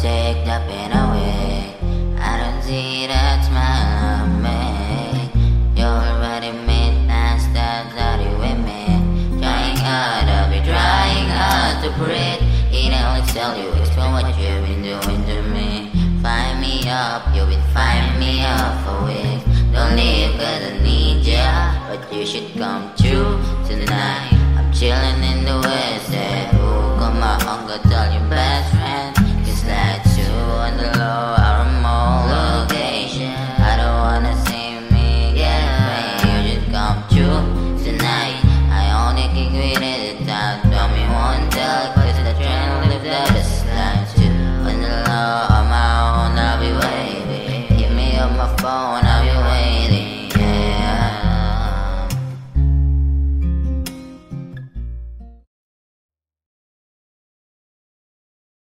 could, I would take that pain away. I don't see that smile on me. You already made that step you with me. Trying hard, I'll be trying hard to breathe. It only tell you, explain what you've been doing to me. Find me up, you will be find me up for weeks. Don't leave cause I need ya, but you should come true tonight. I'm chilling in the west, eh? Ooh, come on, uncle, tell your phone.